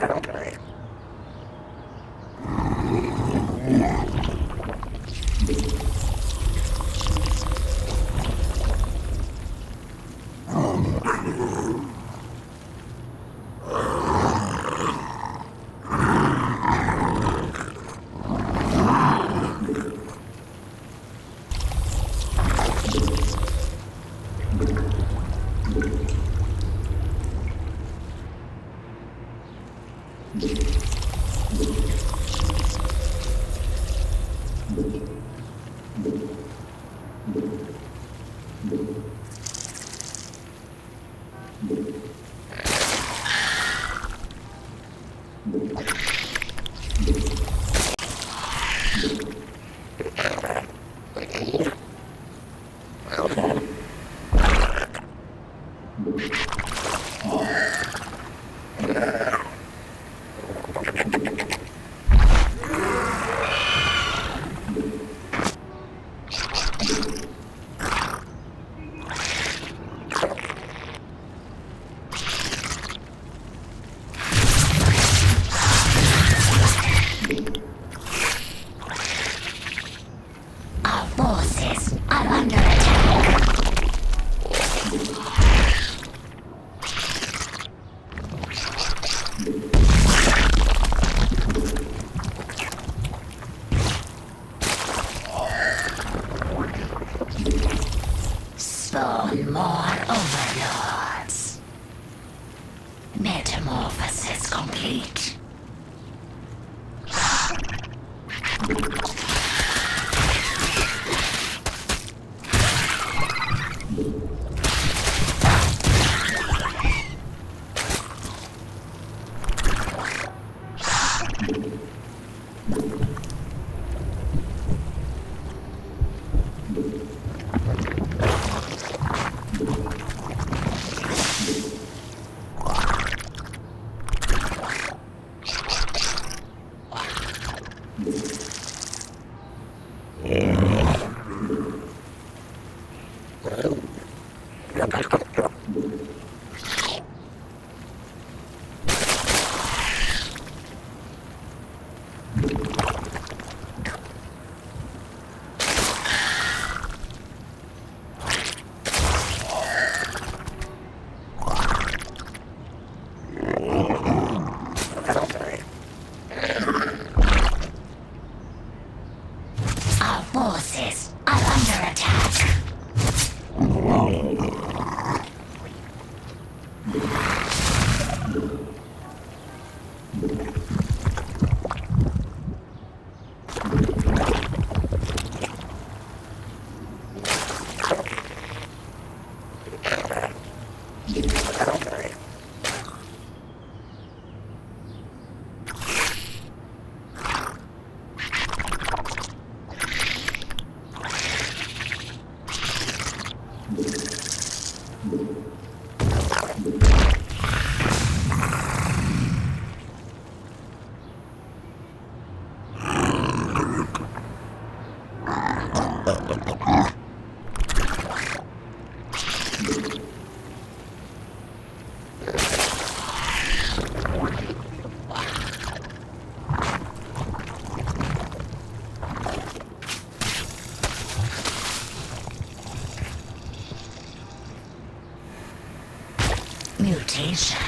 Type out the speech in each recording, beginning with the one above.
Thank you. Oh, Range.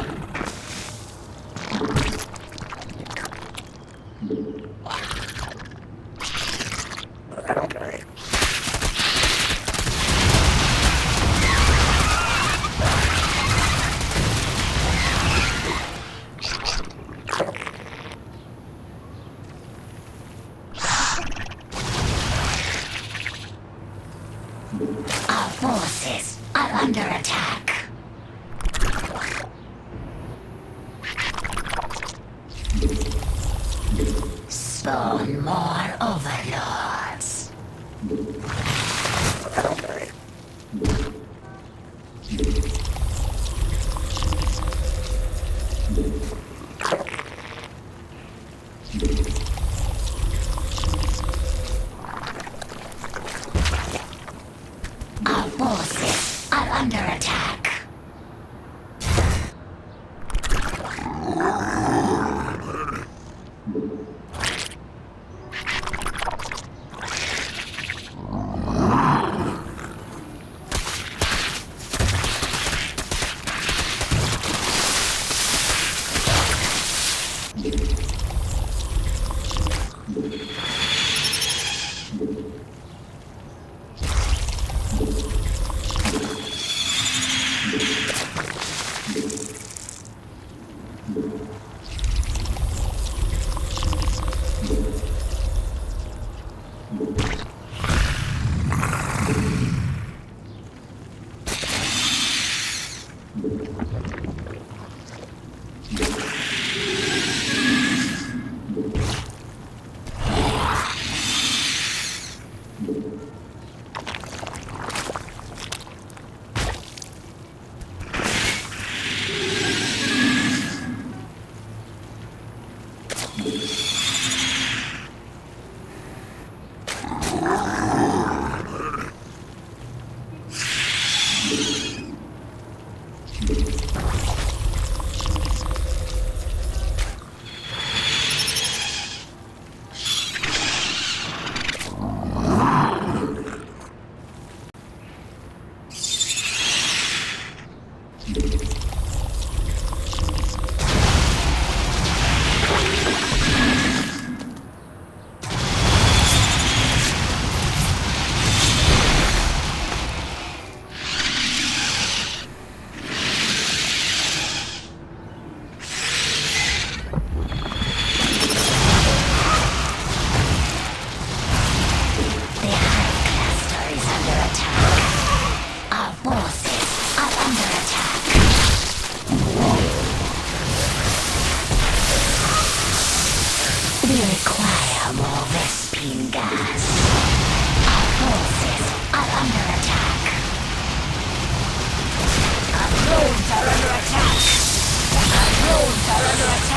Our forces are under attack. Spawn more overlords. under attack. We require more Vespene gas. Our forces are under attack. Our drones are under attack. Our drones are under attack.